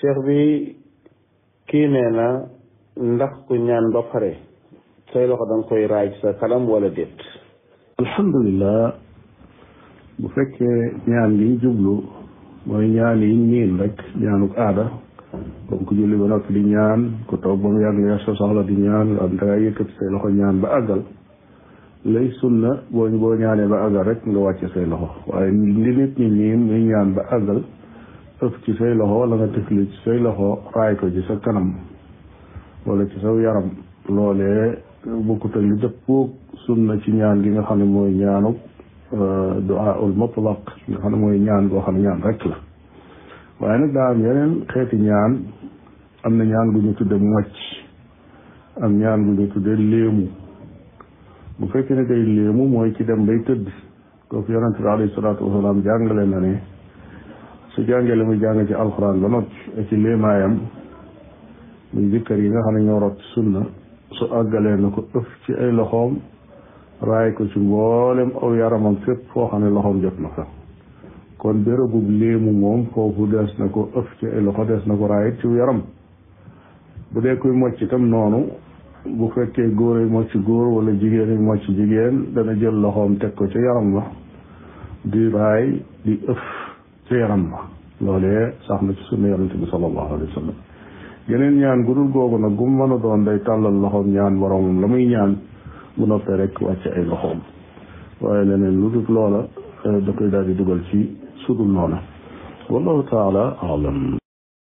cheikh bi kii nee na ndax ku ñaan ba pare say loxo da nga koy raay sa kanam wala déet alhamdulilah bu fekkee ñaan bi ñu jublu mooy ñaan yi miin rek ñaanuk aada comme ku julli ba noppi di ñaan ku toog ba mu yàgg nga sa soxla di ñaan am da ngay yëkkati say loxo ñaan ba àggal lay sunna boo boo ñaanee ba àggal rek nga wàcce say loxo waaye li nit ñi ñi muy ñaan ba àggal ëpp ci say loxo wala nga tëfli ci say loxo raay ko ci sa kanam wala ci saw yaram loolee bokkut ak li dëppoo sunna ci ñaan gi nga xam ne mooy ñaanu euh, du'a ul mutlaq nga xam ne mooy ñaan boo xam ne ñaan rek la waaye nag daa am yeneen xeeti ñaan am na ñaan gu ñu tudde mocc am ñaan gu ñu tudde léemu bu fekkee ne day léemu mooy ci dem bay tëdd kooku yonente bi alayhi salaatu wasalaam jàngale na ne su jàngee la muy jàng ci alxuraan ba noppi ak ci léemaayam muy zikkar yi nga xam ne ñoo rot sunna su àggalee na ko ëf ci ay loxoom raay ko ci mboolem aw yaramam fépp foo xam ne loxoom jot na fa kon bérabub léemu moom foofu des na ko ëf ci ay loxo des na ko raayit ci yaram bu dee kuy mocc itam noonu bu fekkee góor ay mocc góor wala jigéen ay mocc jigéen dana jël loxoom teg ko ca yaram la di raay di ëf ca yaram ba loolee sax na ci sunna yonent bi sallallahu alayhi wa sallam geneen ñaan gu dul googu nag gu mu mën a doon day tàllal loxoom ñaan boromam la muy ñaan bu noppee rek wàcce ay loxoom waaye leneen lu dul loola eh, da koy daal di dugal ci sudul noona wallahu taala alam